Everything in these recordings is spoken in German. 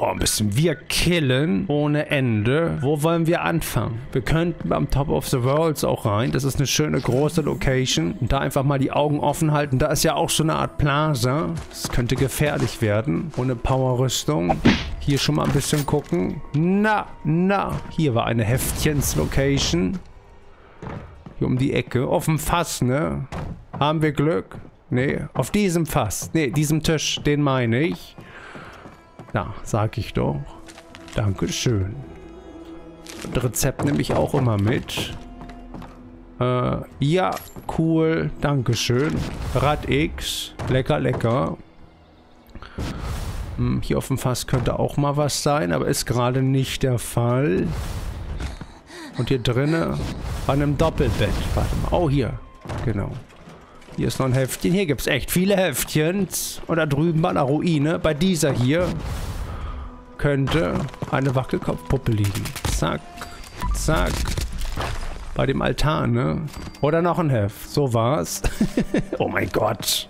Oh, bisschen wir killen ohne Ende. Wo wollen wir anfangen? Wir könnten beim Top of the Worlds auch rein. Das ist eine schöne große Location. Und da einfach mal die Augen offen halten. Da ist ja auch so eine Art Plaza. Das könnte gefährlich werden. Ohne Powerrüstung. Hier schon mal ein bisschen gucken. Na, na. Hier war eine Heftchens-Location. Hier um die Ecke. Auf dem Fass, ne? Haben wir Glück? Nee, auf diesem Fass. Nee, diesem Tisch, den meine ich. Na, sag ich doch. Dankeschön. Und Rezept nehme ich auch immer mit. Äh, ja, cool. Dankeschön. Rad X. Lecker, lecker. Hm, hier auf dem Fass könnte auch mal was sein, aber ist gerade nicht der Fall. Und hier drinnen bei einem Doppelbett. Warte mal. Oh, hier. Genau. Hier ist noch ein Heftchen. Hier gibt es echt viele Heftchen. Und da drüben bei einer Ruine, bei dieser hier, könnte eine Wackelkopfpuppe liegen. Zack, zack. Bei dem Altar, ne? Oder noch ein Heft. So war's. oh mein Gott.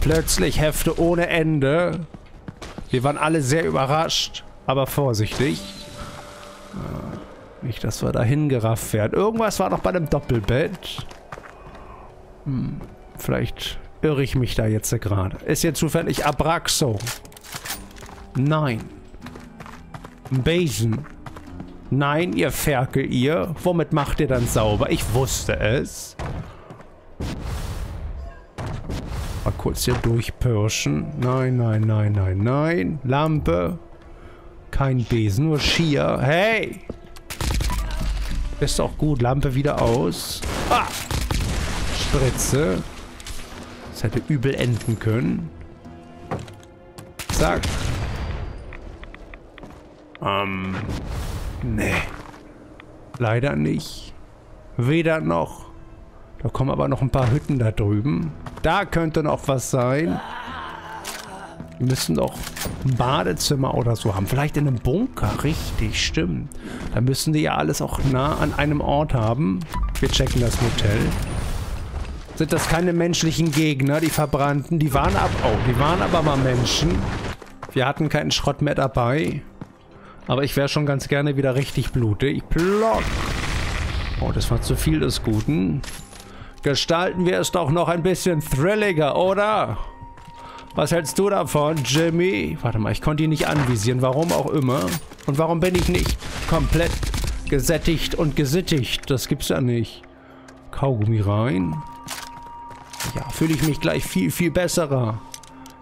Plötzlich Hefte ohne Ende. Wir waren alle sehr überrascht, aber vorsichtig. Nicht, dass wir da hingerafft werden. Irgendwas war noch bei dem Doppelbett. Hm. Vielleicht irre ich mich da jetzt gerade. Ist jetzt zufällig Abraxo? Nein. Basen? Nein, ihr Ferkel, ihr. Womit macht ihr dann sauber? Ich wusste es. Mal kurz hier durchpirschen. Nein, nein, nein, nein, nein. Lampe. Kein Besen, nur Skier. Hey! Ist doch gut. Lampe wieder aus. Ah! Spritze hätte übel enden können. Zack. Ähm. Nee. Leider nicht. Weder noch. Da kommen aber noch ein paar Hütten da drüben. Da könnte noch was sein. Wir müssen doch ein Badezimmer oder so haben. Vielleicht in einem Bunker. Richtig, stimmt. Da müssen die ja alles auch nah an einem Ort haben. Wir checken das Motel sind das keine menschlichen Gegner, die Verbrannten. Die waren ab... Oh, die waren aber mal Menschen. Wir hatten keinen Schrott mehr dabei. Aber ich wäre schon ganz gerne wieder richtig blutig. Plock. Oh, das war zu viel des Guten. Gestalten wir es doch noch ein bisschen thrilliger, oder? Was hältst du davon, Jimmy? Warte mal, ich konnte ihn nicht anvisieren. Warum auch immer. Und warum bin ich nicht komplett gesättigt und gesittigt? Das gibt's ja nicht. Kaugummi rein. Ja, fühle ich mich gleich viel, viel besserer.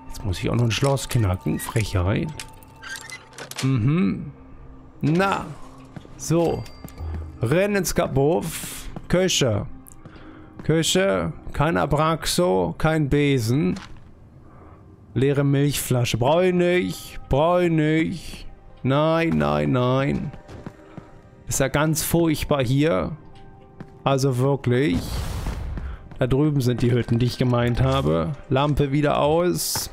Jetzt muss ich auch noch ein Schloss knacken. Frechheit. Mhm. Na. So. Renn ins Kabuff. Köche. Köche. Kein Abraxo. Kein Besen. Leere Milchflasche. Brauche ich nicht. Brauche ich nicht. Nein, nein, nein. Ist ja ganz furchtbar hier. Also wirklich. Da drüben sind die Hütten, die ich gemeint habe. Lampe wieder aus.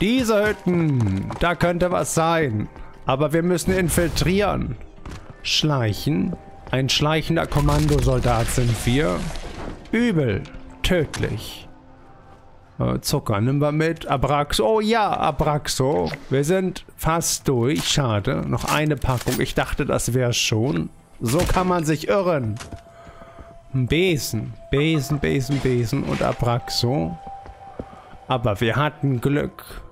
Diese Hütten, da könnte was sein. Aber wir müssen infiltrieren. Schleichen. Ein schleichender Kommandosoldat sind wir. Übel. Tödlich. Äh, Zucker nehmen wir mit. Abraxo. Oh ja, Abraxo. Wir sind fast durch. Schade. Noch eine Packung. Ich dachte, das wäre schon. So kann man sich irren. Besen, Besen, Besen, Besen und Abraxo. Aber wir hatten Glück.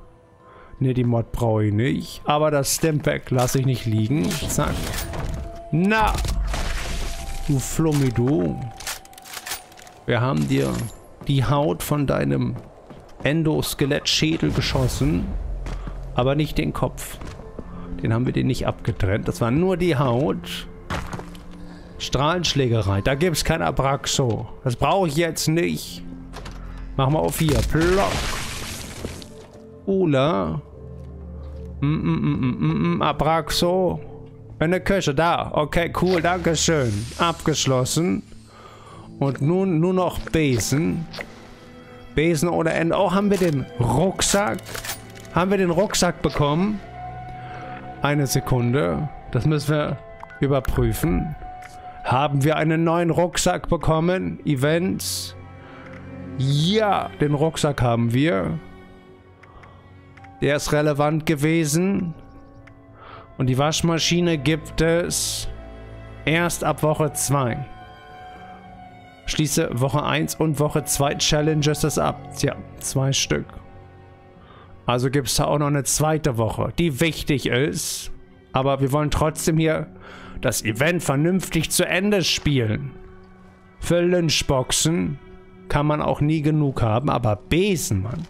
Ne, die Mod brauche ich nicht. Aber das Stimpack lasse ich nicht liegen. Zack. Na! Du Flummi, du. Wir haben dir die Haut von deinem Endoskelett-Schädel geschossen. Aber nicht den Kopf. Den haben wir dir nicht abgetrennt. Das war nur die Haut. Strahlenschlägerei. Da gibt es kein Abraxo. Das brauche ich jetzt nicht. Machen wir auf hier. Plock. Ula. Mm, mm, mm, mm, mm, mm Abraxo. Eine Küche. Da. Okay, cool. Dankeschön. Abgeschlossen. Und nun nur noch Besen. Besen oder Ende. Oh, haben wir den Rucksack? Haben wir den Rucksack bekommen? Eine Sekunde. Das müssen wir überprüfen. Haben wir einen neuen Rucksack bekommen? Events? Ja, den Rucksack haben wir. Der ist relevant gewesen. Und die Waschmaschine gibt es erst ab Woche 2. Schließe Woche 1 und Woche 2 Challenges ab. Tja, zwei Stück. Also gibt es da auch noch eine zweite Woche, die wichtig ist. Aber wir wollen trotzdem hier das Event vernünftig zu Ende spielen. Für Lynchboxen kann man auch nie genug haben, aber Besen, Mann.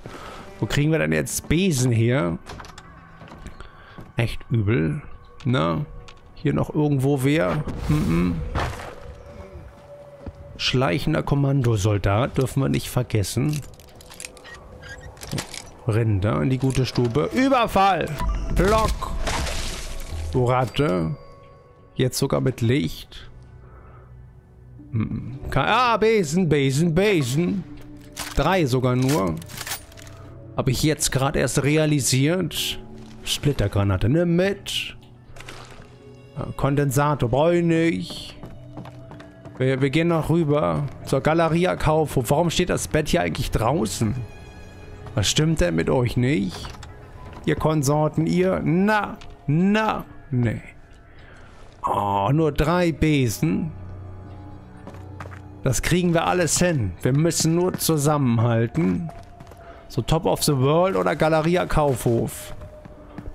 Wo kriegen wir denn jetzt Besen her? Echt übel. Na, hier noch irgendwo wer? Mm -mm. Schleichender Kommandosoldat dürfen wir nicht vergessen. Rinder in die gute Stube. Überfall! Block! Ratte. Jetzt sogar mit Licht. Hm. Ah, Besen, Besen, Besen. Drei sogar nur. Habe ich jetzt gerade erst realisiert. Splittergranate, nimm mit. Kondensator brauche ich. Wir, wir, gehen noch rüber zur Galeria Kaufhof. Warum steht das Bett hier eigentlich draußen? Was stimmt denn mit euch nicht? Ihr Konsorten, ihr? Na, na, nee. Oh, nur drei Besen. Das kriegen wir alles hin. Wir müssen nur zusammenhalten. So Top of the World oder Galeria Kaufhof.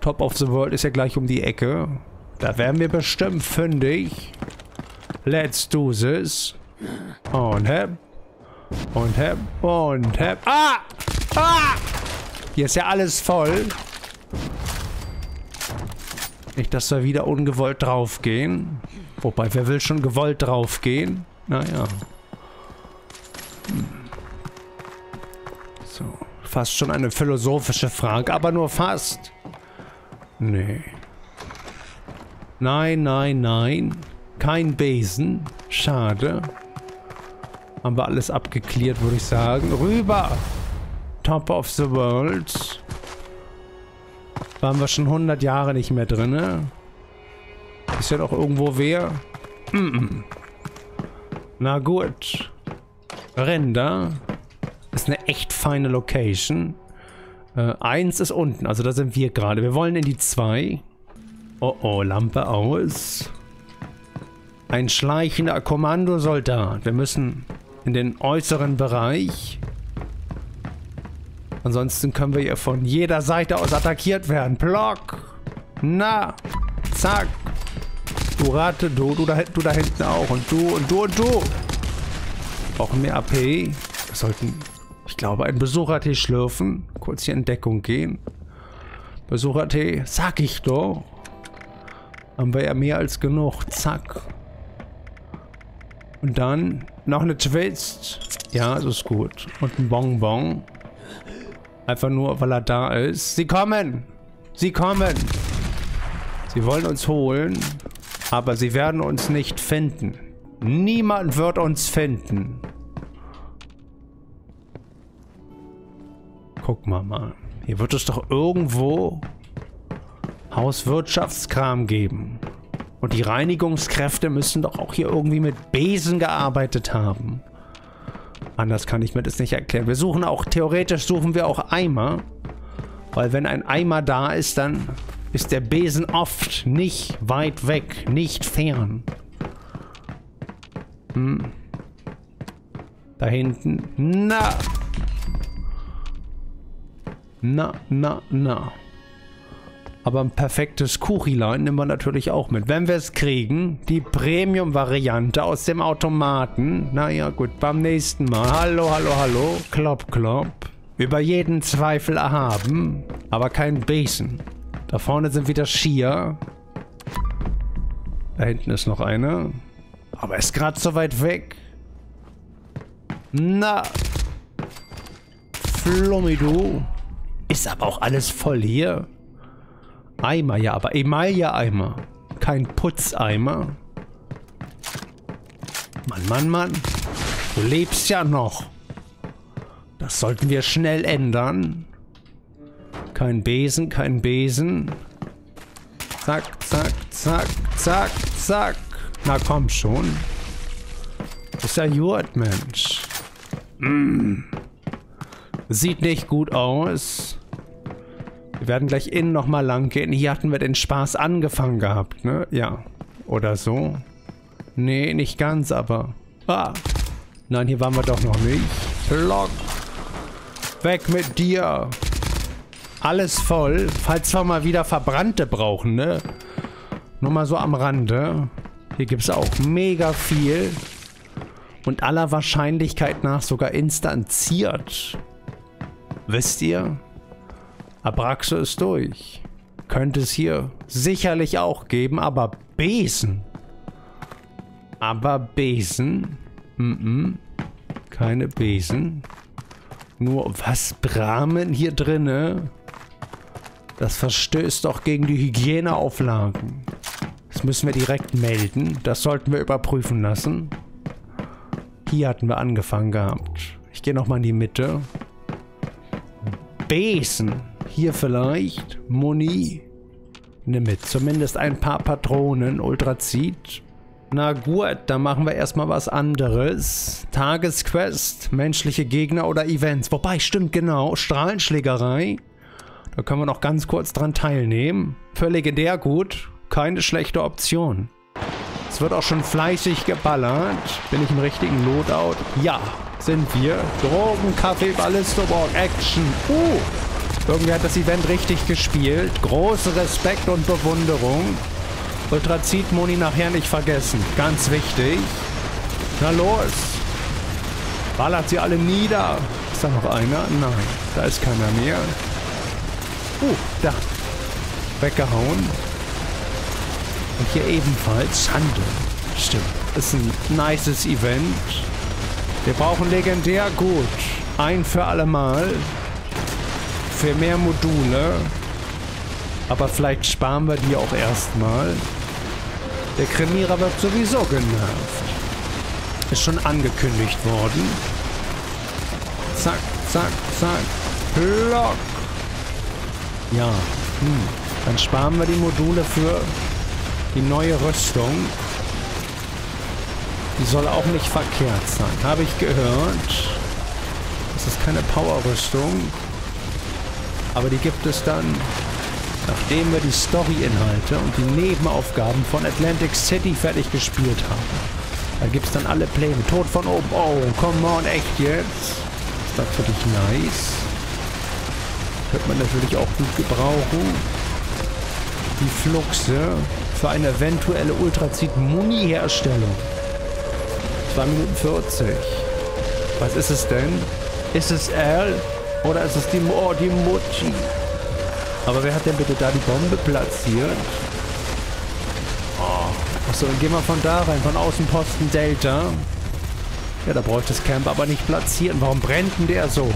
Top of the World ist ja gleich um die Ecke. Da werden wir bestimmt fündig. Let's do this. Und hep. Und hep. Und hep. Ah! Ah! Hier ist ja alles voll. Nicht, dass wir wieder ungewollt draufgehen. Wobei, wer will schon gewollt draufgehen? Naja. Fast schon eine philosophische Frage, aber nur fast. Nee. Nein, nein, nein. Kein Besen. Schade. Haben wir alles abgeklärt, würde ich sagen. Rüber! Top of the World. Waren wir schon 100 Jahre nicht mehr drin. Ist ja doch irgendwo wer? Mm -mm. Na gut. Ränder. Ist eine echt feine Location. Äh, eins ist unten, also da sind wir gerade. Wir wollen in die zwei. Oh oh, Lampe aus. Ein schleichender Kommandosoldat. Wir müssen in den äußeren Bereich. Ansonsten können wir hier von jeder Seite aus attackiert werden. Block. Na. Zack. Du Ratte, du, du da, du da hinten auch. Und du, und du, und du. Brauchen mehr AP. Wir sollten, ich glaube, einen Besuchertee schlürfen. Kurz hier in Deckung gehen. Besuchertee, sag ich doch. Haben wir ja mehr als genug. Zack. Und dann noch eine Twist. Ja, das ist gut. Und ein Bonbon. Einfach nur, weil er da ist. Sie kommen! Sie kommen! Sie wollen uns holen, aber sie werden uns nicht finden. Niemand wird uns finden. Guck mal mal. Hier wird es doch irgendwo Hauswirtschaftskram geben. Und die Reinigungskräfte müssen doch auch hier irgendwie mit Besen gearbeitet haben. Anders kann ich mir das nicht erklären. Wir suchen auch, theoretisch suchen wir auch Eimer. Weil wenn ein Eimer da ist, dann ist der Besen oft nicht weit weg, nicht fern. Hm. Da hinten. Na! Na, na, na. Aber ein perfektes Kuchilein nehmen wir natürlich auch mit. Wenn wir es kriegen, die Premium-Variante aus dem Automaten. Naja, gut, beim nächsten Mal. Hallo, hallo, hallo. Klopp, klopp. Über jeden Zweifel erhaben, aber kein Besen. Da vorne sind wieder Skier. Da hinten ist noch eine. Aber ist gerade so weit weg. Na. Flummi, du. Ist aber auch alles voll hier. Eimer, ja, aber Emaille-Eimer. Kein Putzeimer. Mann, Mann, Mann. Du lebst ja noch. Das sollten wir schnell ändern. Kein Besen, kein Besen. Zack, zack, zack, zack, zack. Na komm schon. Ist ja gut, Mensch. Mm. Sieht nicht gut aus. Wir werden gleich innen nochmal lang gehen. Hier hatten wir den Spaß angefangen gehabt, ne? Ja. Oder so. Nee, nicht ganz, aber... Ah. Nein, hier waren wir doch noch nicht. Block. Weg mit dir. Alles voll. Falls wir mal wieder Verbrannte brauchen, ne? Nur mal so am Rande. Hier gibt es auch mega viel. Und aller Wahrscheinlichkeit nach sogar instanziert. Wisst ihr? Abraxo ist durch. Könnte es hier sicherlich auch geben, aber Besen. Aber Besen? Mm, -mm. Keine Besen. Nur was Bramen hier drinne? Das verstößt doch gegen die Hygieneauflagen. Das müssen wir direkt melden. Das sollten wir überprüfen lassen. Hier hatten wir angefangen gehabt. Ich gehe nochmal in die Mitte. Besen. Hier vielleicht. Moni. Nimm mit. Zumindest ein paar Patronen. Ultrazid. Na gut, dann machen wir erstmal was anderes. Tagesquest, menschliche Gegner oder Events. Wobei, stimmt genau, Strahlenschlägerei. Da können wir noch ganz kurz dran teilnehmen. Für legendär gut, keine schlechte Option. Es wird auch schon fleißig geballert. Bin ich im richtigen Loadout? Ja, sind wir. Drogen, Kaffee, Ballistoborg, Action. Uh, irgendwie hat das Event richtig gespielt. Große Respekt und Bewunderung. Ultrazid-Moni nachher nicht vergessen. Ganz wichtig. Na los. Ballert sie alle nieder. Ist da noch einer? Nein, da ist keiner mehr. Uh, da. Weggehauen. Und hier ebenfalls Schande. Stimmt. Ist ein nices Event. Wir brauchen legendär gut. Ein für alle Mal. Für mehr Module. Aber vielleicht sparen wir die auch erstmal. Der Kremierer wird sowieso genervt. Ist schon angekündigt worden. Zack, zack, zack. Block. Ja, hm. Dann sparen wir die Module für die neue Rüstung. Die soll auch nicht verkehrt sein. Habe ich gehört. Das ist keine Power-Rüstung. Aber die gibt es dann nachdem wir die Story-Inhalte und die Nebenaufgaben von Atlantic City fertig gespielt haben. Da gibt es dann alle Pläne. Tod von oben. Oh, come on, echt jetzt? Ist das für dich nice? Könnte man natürlich auch gut gebrauchen. Die Fluxe für eine eventuelle Ultrazid-Muni-Herstellung. 2 Minuten 40. Was ist es denn? Ist es L oder ist es die, oh, die Mutti? Aber wer hat denn bitte da die Bombe platziert? Oh. Achso, dann gehen wir von da rein, von Außenposten Delta. Ja, da bräuchte das Camp aber nicht platzieren. Warum brennt denn der so?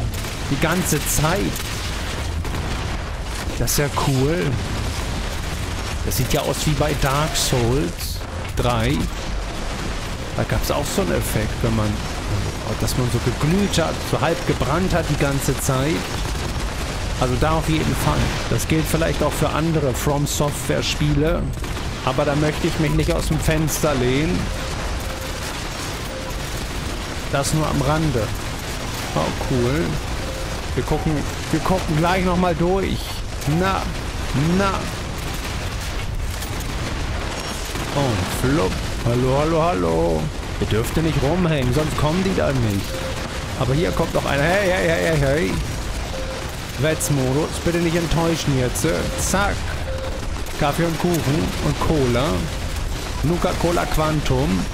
Die ganze Zeit. Das ist ja cool. Das sieht ja aus wie bei Dark Souls 3. Da gab es auch so einen Effekt, wenn man, dass man so geglüht hat, so halb gebrannt hat die ganze Zeit. Also da auf jeden Fall. Das gilt vielleicht auch für andere From Software Spiele. Aber da möchte ich mich nicht aus dem Fenster lehnen. Das nur am Rande. Oh, cool. Wir gucken, wir gucken gleich nochmal durch. Na, na. Oh, flupp. Hallo, hallo, hallo. Ihr dürft nicht rumhängen, sonst kommen die dann nicht. Aber hier kommt noch einer. Hey, hey, hey, hey, hey. Wetzmodus. Bitte nicht enttäuschen jetzt. Zack. Kaffee und Kuchen und Cola. Nuka-Cola Quantum.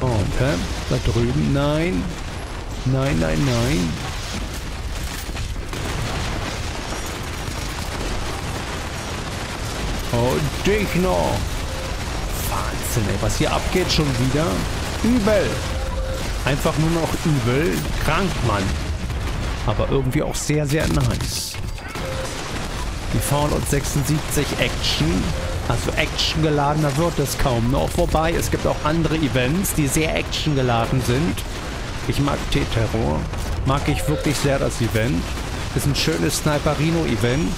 Und? Da drüben. Nein. Nein, nein, nein. Und dich noch. Wahnsinn, ey. Was hier abgeht schon wieder. Übel. Einfach nur noch übel. Krank, Mann aber irgendwie auch sehr, sehr nice. Die Fallout 76 Action, also actiongeladener wird es kaum noch. Wobei, es gibt auch andere Events, die sehr actiongeladen sind. Ich mag T-Terror, mag ich wirklich sehr das Event. Ist ein schönes Sniperino-Event.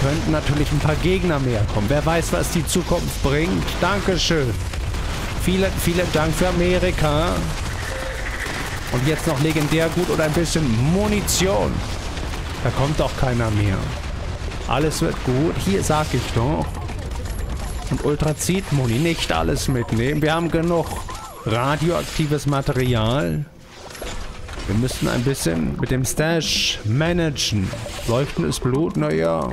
Könnten natürlich ein paar Gegner mehr kommen. Wer weiß, was die Zukunft bringt. Dankeschön. Vielen, vielen Dank für Amerika. Und jetzt noch legendär gut und ein bisschen Munition. Da kommt doch keiner mehr. Alles wird gut. Hier sag ich doch. Und Ultrazid-Muni. Nicht alles mitnehmen. Wir haben genug radioaktives Material. Wir müssen ein bisschen mit dem Stash managen. Leuchtendes Blut, naja.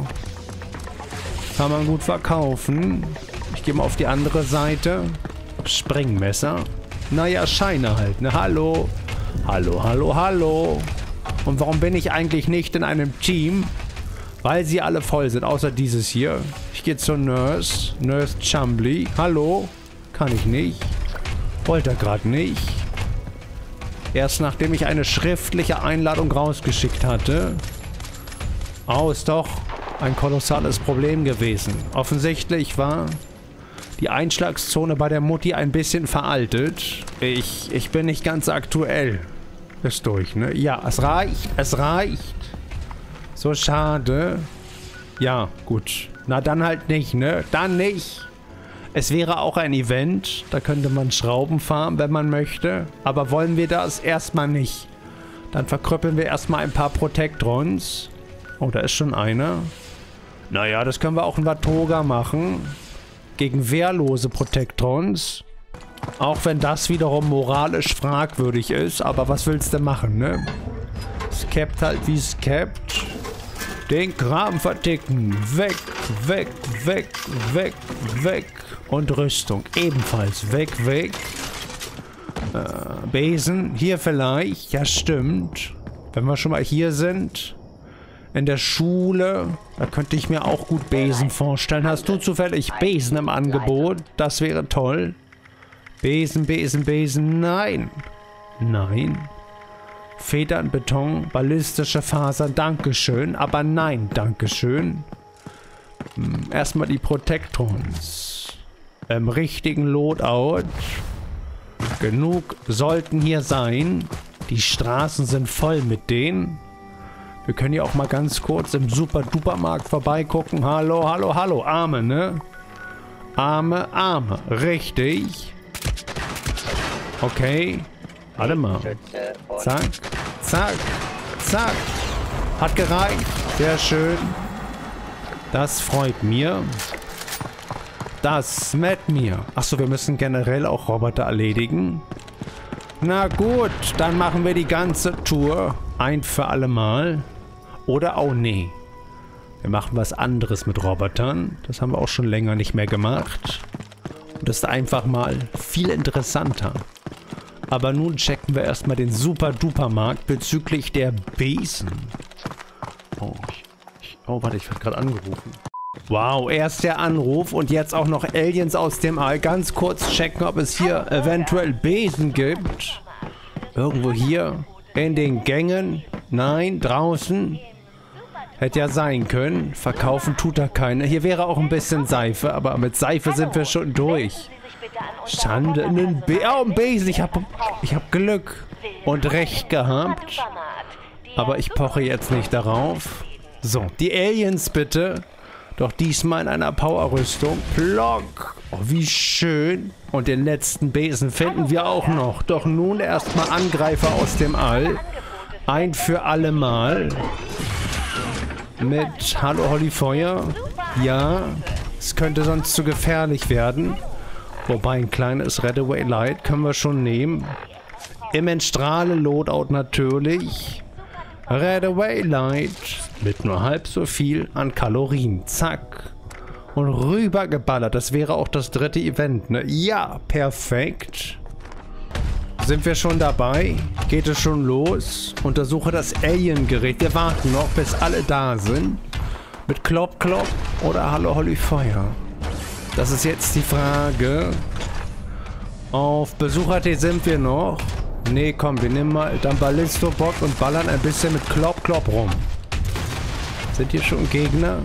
Kann man gut verkaufen. Ich gehe mal auf die andere Seite. Springmesser. Naja, Scheine halt, ne? Hallo. Hallo, hallo, hallo. Und warum bin ich eigentlich nicht in einem Team? Weil sie alle voll sind, außer dieses hier. Ich gehe zur Nurse. Nurse Chumbly. Hallo. Kann ich nicht. Wollte er gerade nicht. Erst nachdem ich eine schriftliche Einladung rausgeschickt hatte. Oh, ist doch ein kolossales Problem gewesen. Offensichtlich war die Einschlagszone bei der Mutti ein bisschen veraltet. Ich, ich bin nicht ganz aktuell. Ist durch, ne? Ja, es reicht. Es reicht. So schade. Ja, gut. Na, dann halt nicht, ne? Dann nicht. Es wäre auch ein Event. Da könnte man Schrauben fahren, wenn man möchte. Aber wollen wir das? Erstmal nicht. Dann verkrüppeln wir erstmal ein paar Protectrons. Oh, da ist schon einer. Naja, das können wir auch in Watoga machen. Gegen wehrlose Protectrons. Auch wenn das wiederum moralisch fragwürdig ist. Aber was willst du machen, ne? Es capt halt wie es capt. Den Kram verticken. Weg, weg, weg, weg, weg. Und Rüstung ebenfalls weg, weg. Äh, Besen, hier vielleicht. Ja, stimmt. Wenn wir schon mal hier sind. In der Schule. Da könnte ich mir auch gut Besen vorstellen. Hast du zufällig Besen im Angebot? Das wäre toll. Besen, Besen, Besen. Nein. Nein. Federn, Beton, ballistische Fasern. Dankeschön. Aber nein, Dankeschön. Hm, erstmal die Protectrons. Im richtigen Loadout. Genug sollten hier sein. Die Straßen sind voll mit denen. Wir können hier auch mal ganz kurz im Super-Duper-Markt vorbeigucken. Hallo, hallo, hallo. Arme, ne? Arme, Arme. Richtig. Okay. Warte mal. Zack, zack, zack. Hat gereicht. Sehr schön. Das freut mir. Das mit mir. Achso, wir müssen generell auch Roboter erledigen. Na gut, dann machen wir die ganze Tour ein für alle Mal. Oder auch nee. Wir machen was anderes mit Robotern. Das haben wir auch schon länger nicht mehr gemacht. Und das ist einfach mal viel interessanter. Aber nun checken wir erstmal den Super-Duper-Markt bezüglich der Besen. Oh, ich, oh warte, ich werde gerade angerufen. Wow, erst der Anruf und jetzt auch noch Aliens aus dem All. Ganz kurz checken, ob es hier eventuell Besen gibt. Irgendwo hier in den Gängen. Nein, draußen. Hätte ja sein können. Verkaufen tut er keine. Hier wäre auch ein bisschen Seife, aber mit Seife sind wir schon durch. Schande. Ein, Be oh, ein Besen. Ich habe ich hab Glück und Recht gehabt. Aber ich poche jetzt nicht darauf. So, die Aliens bitte. Doch diesmal in einer Powerrüstung. Plock. Oh, wie schön. Und den letzten Besen finden wir auch noch. Doch nun erstmal Angreifer aus dem All. Ein für alle Mal. Mit Hallo Holly Feuer. Ja, es könnte sonst zu gefährlich werden. Wobei ein kleines Redaway Light können wir schon nehmen. Immenstrale Loadout natürlich. Redaway Light mit nur halb so viel an Kalorien. Zack. Und rübergeballert. Das wäre auch das dritte Event, ne? Ja, perfekt. Sind wir schon dabei? Geht es schon los? Untersuche das Alien-Gerät. Wir warten noch, bis alle da sind. Mit Klopp Klopp oder Hallo Holly Feuer? Das ist jetzt die Frage. Auf Besucher-T sind wir noch. Nee, komm, wir nehmen mal dann Ballisto-Bock und ballern ein bisschen mit Klopp Klopp rum. Sind hier schon Gegner?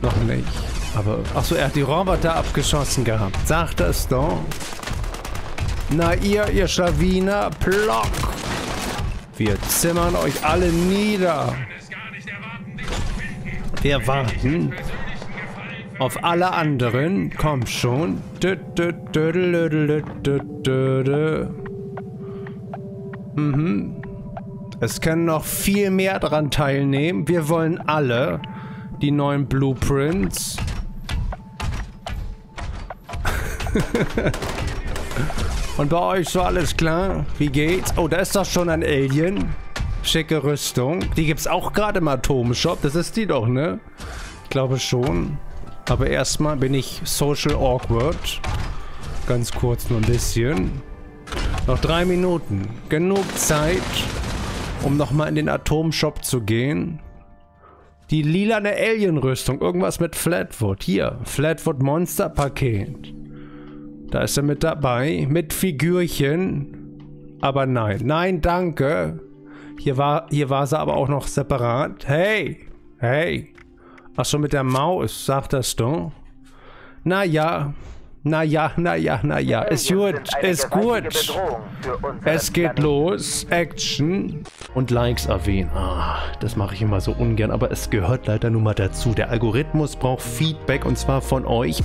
Noch nicht. Aber, achso, er hat die Roboter abgeschossen gehabt. Sagt das doch. Na ihr, ihr Schlawiner, plock! Wir zimmern euch alle nieder. Wir warten auf alle anderen. Komm schon. Mhm. Es können noch viel mehr daran teilnehmen. Wir wollen alle die neuen Blueprints. Und bei euch so alles klar? Wie geht's? Oh, da ist doch schon ein Alien. Schicke Rüstung. Die gibt's auch gerade im Atomshop. Das ist die doch, ne? Ich glaube schon. Aber erstmal bin ich social awkward. Ganz kurz nur ein bisschen. Noch drei Minuten. Genug Zeit, um nochmal in den Atomshop zu gehen. Die lilane Alien-Rüstung. Irgendwas mit Flatwood. Hier. Flatwood Monster Paket. Da ist er mit dabei. Mit Figürchen. Aber nein. Nein, danke. Hier war, hier war sie aber auch noch separat. Hey. Hey. Ach so, mit der Maus. Sag das doch. Naja. Naja, naja, naja. Ist gut. Ist gut. Es geht los. Action. Und Likes erwähnen. Ah, das mache ich immer so ungern. Aber es gehört leider nun mal dazu. Der Algorithmus braucht Feedback und zwar von euch.